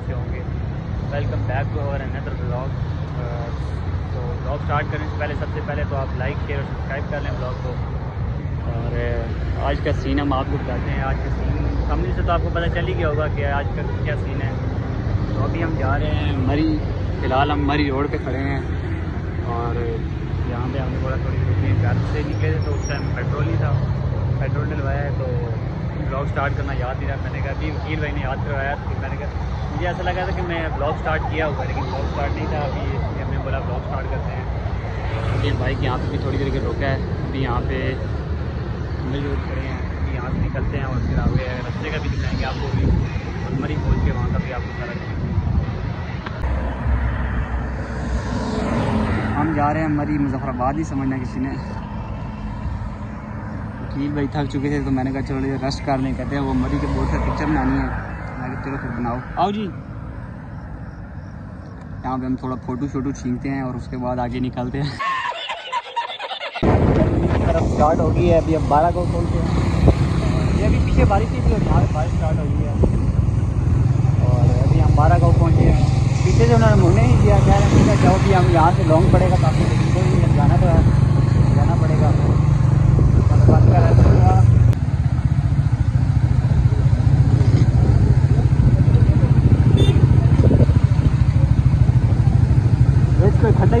खैरियत से होंगे welcome back to our another blog तो ब्लॉग स्टार्ट करने से पहले, सबसे पहले तो आप लाइक शेयर और सब्सक्राइब कर लें ब्लॉग को। और uh, आज का सीन हम आपको बताते हैं। आज का सीन सामने से तो आपको पता चल ही गया होगा कि आज का क्या सीन है। तो अभी हम जा रहे हैं मरी, फ़िलहाल हम मरी रोड पर खड़े हैं। और, यहाँ पर हमने बोला थोड़ी रुकी घर से निकले थे तो उस टाइम पेट्रोल ही था। पेट्रोल डलवाया है तो ब्लॉग स्टार्ट करना याद नहीं रहा। मैंने कहा अभी वकील भाई ने याद करवाया तो मैंने कहा, मुझे ऐसा लगा था कि मैं ब्लॉग स्टार्ट किया हुआ लेकिन ब्लॉग स्टार्ट नहीं था। अभी इसलिए हमने बोला ब्लॉग स्टार्ट करते हैं। वकील भाई के यहाँ पर भी थोड़ी देर के रोका है। अभी यहाँ पे मिल जुल खड़े हैं, अभी यहाँ से निकलते हैं और फिर आगे रस्ते का भी दिखाएँगे आपको भी। मनमरी पहुँच के वहाँ का भी आपको सारा हम जा रहे हैं मरी मुजफ्फराबाद ही समझना किसी ने। कि भाई थक चुके थे तो मैंने कहा, चलो रेस्ट कर नहीं कहते वो मरी के बोर्ड से पिक्चर बनानी है। मैंने कहा, चलो, फिर बनाओ। आओ जी। यहाँ पे हम थोड़ा फ़ोटो शोटो छीनते हैं और उसके बाद आगे निकलते हैं। स्टार्ट हो गई है, अभी हम बारह को खोलते हैं। ये अभी पीछे बारिश थी बारिश स्टार्ट हो गई है। और अभी हम बारह गाँव पहुँचे हैं। पीछे से उन्होंने मुँह नहीं दिया कह रहे हैं जाओ कि हम यहाँ से लॉन्ग पड़ेगा काफ़ी तो जाना तो है।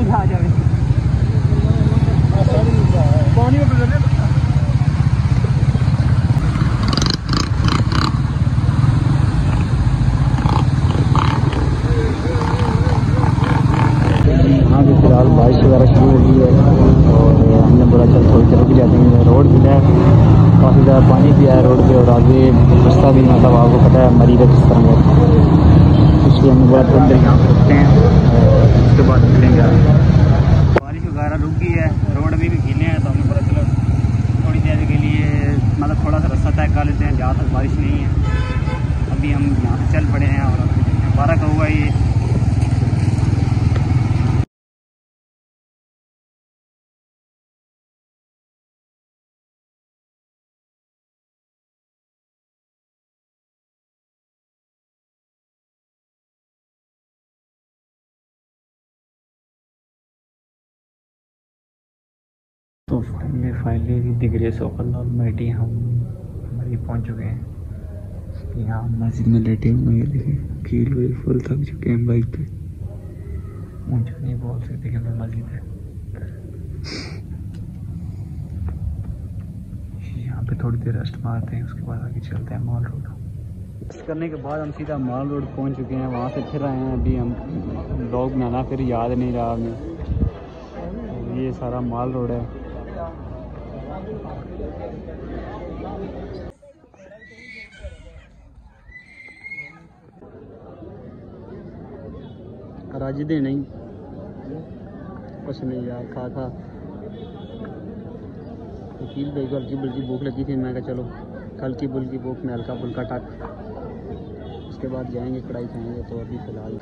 ही खा जाए पानी में हाँ फ़िलहाल बारिश वगैरह शुरू हो गई है और हमने बोला चल थोड़ी देर रुक जाते हैं। रोड भी है, काफ़ी ज़्यादा पानी भी आया रोड पे और आगे रास्ता भी मतलब आपको पता है मरीज़ किस तरह। इसलिए हमने बोला थोड़ी देर यहाँ रुकते हैं। बारिश नहीं है। अभी हम यहाँ से चल पड़े हैं और बारह तो का हुआ ये। तो फाइनली फाइनली दिग्रेस ओकल्ला मेटी हम अभी पहुँच चुके हैं। यहाँ मस्जिद में लेटे हुए हैं देखें, खेल वील फुल थक चुके हैं बाइक पे ऊँचा नहीं बोल सकते कि मैं मस्जिद है। यहाँ पे थोड़ी देर रेस्ट मारते हैं, उसके बाद आगे चलते हैं मॉल रोड करने के बाद हम सीधा मॉल रोड पहुँच चुके हैं, वहाँ से फिर आए हैं। अभी हम ब्लॉग बनाना फिर याद नहीं रहा हमें। ये सारा मॉल रोड है। साजिद नहीं। कुछ नहीं यार, खा खा। वकील भाई को हल्की बुल्की भूख लगी थी, मैं कहा चलो, हल्की बुल्की भूख में हल्का फुल्का टक। उसके बाद जाएँगे, कढ़ाई खाएँगे तो अभी फ़िलहाल।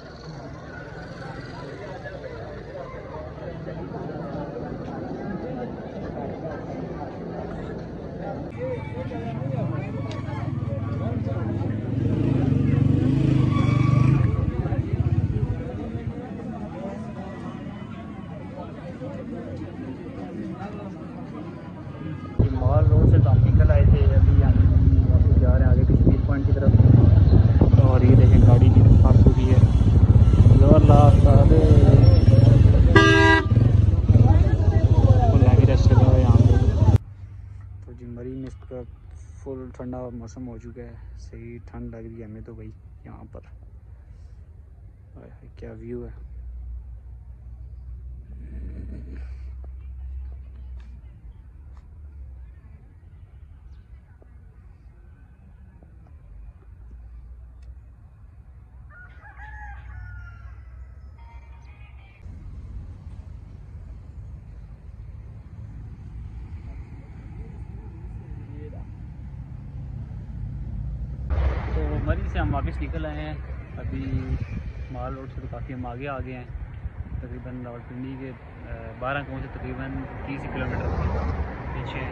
मौसम हो चुका है। सही ठंड लग रही है हमें तो भाई, यहाँ पर। क्या व्यू है? से हम वापस निकल आए हैं। अभी माल रोड से तो काफ़ी हम आगे आ गए हैं। तकरीबन रावलपिंडी के बारह गाँव से तकरीबन तीस किलोमीटर पीछे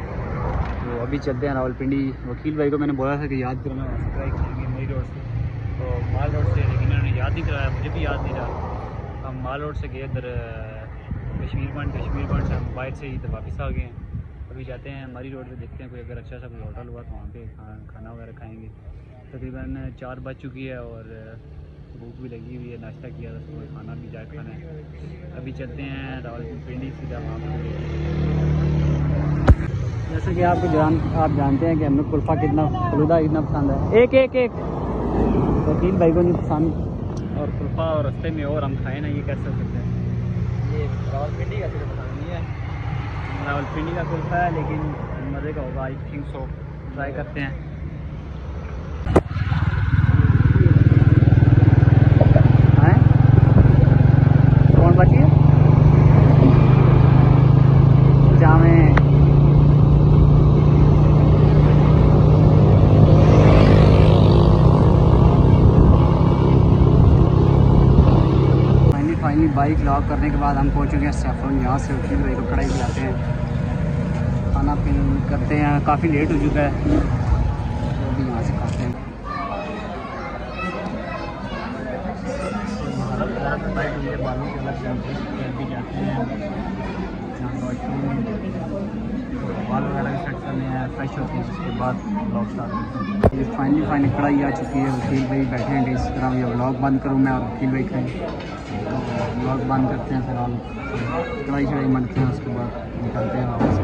तो अभी चलते हैं रावलपिंडी वकील भाई को मैंने बोला था कि याद करना ट्राई करेंगे मई रोड से। तो माल रोड से, लेकिन उन्होंने याद नहीं कराया, मुझे भी याद नहीं रहा। हम माल रोड से गए इधर कश्मीर पॉइंट। कश्मीर पॉइंट से हम बाइक से ही इधर वापस आ गए। हैं अभी जाते हैं हमारी रोड पे देखते हैं, कोई अगर अच्छा सा कोई होटल हुआ तो वहाँ पे खाना वगैरह खाएँगे। तकरीबन चार बज चुकी है और भूख भी लगी हुई है नाश्ता किया था सुबह खाना भी जाए खाना है। अभी चलते हैं रावलपिंडी सीधा वहाँ पर जैसे कि आपको जान आप जानते हैं कि हमें कुल्फ़ा कितना फलूदा कितना पसंद है। एक एक एक। तो तीन भाई को नहीं पसंद। और कुल्फ़ा और रस्ते में और हम खाए ना ये कैसे हो सकते हैं? ये रावलपिंडी का सिर्फ़ पसंद नहीं है। रावलपिंडी का कुल्फ़ा है लेकिन मज़े का होगा आई थिंक सो ट्राई करते हैं? कौन बची है जामे फाइनली फाइनली बाइक लॉक करने के बाद हम पहुँच चुके हैं सैफरन, यहाँ से उठी भाई को कढ़ाई खिलाते हैं। खाना पीना करते हैं, काफ़ी लेट हो चुका है। तो भी यहाँ से खाते हैं। ये फाइनली फाइनली कढ़ाई आ चुकी है। वकील भाई बैठे हैं, इस तरह ये ब्लॉग बंद करूँ मैं और वकील भाई खाएँ ब्लॉग बंद करते हैं, फिर हम कढ़ाई शढ़ाई मरते हैं, उसके बाद निकलते हैं वापस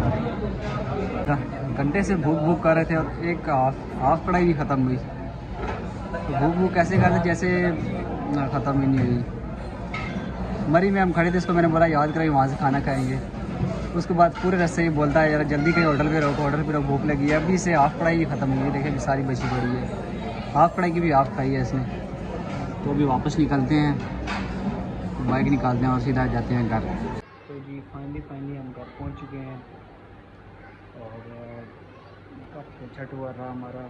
घंटे से भूख भूख कर रहे थे और एक हाफ़ हाफ़ कढ़ाई भी ख़त्म हुई। तो भूख भूख कैसे कर रहे जैसे ख़त्म ही नहीं हुई। मरी में हम खड़े थे इसको मैंने बोला, याद कराई वहाँ से खाना खाएँगे। उसके बाद पूरे रास्ते ही बोलता है, यार, जल्दी कहीं होटल पे रोको होटल पे रोको भूख लगी है। अभी से हाफ़ कढ़ाई खत्म हुई है देखिए सारी बची पड़ी है। हाफ़ कढ़ाई की भी हाफ़ खाई है इसने। तो अभी वापस निकलते हैं। बाइक निकालते हैं और सीधा जाते हैं घर। तो जी फाइनली फाइनली हम घर पहुँच चुके हैं। और काफ़ी अच्छा टूर रहा हमारा।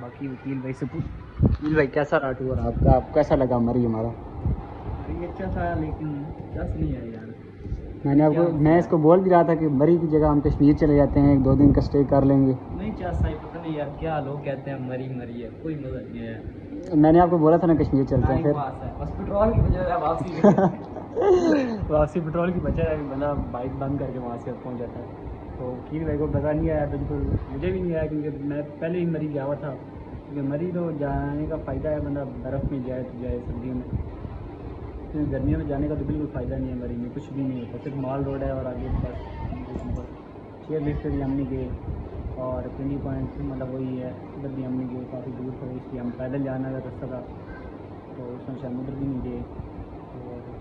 बाकी वकील भाई से पूछ वकील भाई कैसा रहा टूर आपका? आप कैसा लगा मरी हमारा? ये अच्छा था लेकिन दस नहीं है यार। मैंने आपको मैं इसको बोल भी रहा था कि मरी की जगह हम कश्मीर चले जाते हैं एक दो दिन का स्टे कर लेंगे। नहीं चाह पता नहीं यार क्या लोग कहते हैं मरी मरी है कोई मज़ा नहीं है। मैंने आपको बोला था ना कश्मीर चलते हैं फिर। है। बस पेट्रोल की वजह से वापसी वापसी पेट्रोल की बचा है बंदा बाइक बंद करके वहाँ से पहुँच जाता है। तो वकील भाई को मज़ा नहीं आया बिल्कुल मुझे भी नहीं आया क्योंकि मैं पहले ही मरी गया हुआ था। क्योंकि मरी तो जाने का फ़ायदा है बंदा बर्फ़ में जाए तो जाए सर्दियों में। क्योंकि गर्मियों में जाने का तो बिल्कुल फ़ायदा नहीं है मरी में कुछ भी नहीं होता सिर्फ़ माल रोड है और आगे बस शेयर लिफ्ट से भी हम नहीं गए। और पिंडी पॉइंट से मतलब वही है उधर भी हम नहीं गए काफ़ी दूर था इसलिए हम पैदल जाना का रास्ता था तो उसमें शायद उधर भी नहीं गए और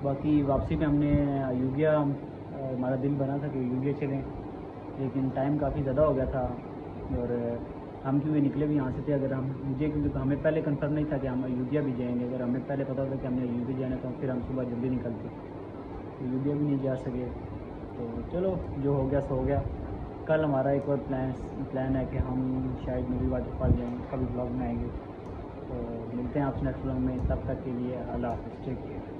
बाकी वापसी में हमने यूगिया हमारा दिल बना था कि यूगिया चलें, लेकिन टाइम काफ़ी ज़्यादा हो गया था। और हम क्योंकि निकले भी यहाँ से थे, अगर हम मुझे, क्योंकि हमें पहले कंफर्म नहीं था कि हम अयोध्या भी जाएँगे। अगर हमें पहले पता होता कि हमें अयोध्या जाना था फिर हम सुबह जल्दी निकलते। तो अयोध्या भी नहीं जा सके तो चलो, जो हो गया, सो हो गया। कल हमारा एक और प्लान प्लान है कि हम शायद मूवी वाटरफॉल जाएँगे, कभी ब्लॉग में आएँगे। तो मिलते हैं आपसे नेक्स्ट ब्लॉग में, तब तक के लिए अल्लाह हाफिज़ टेक केयर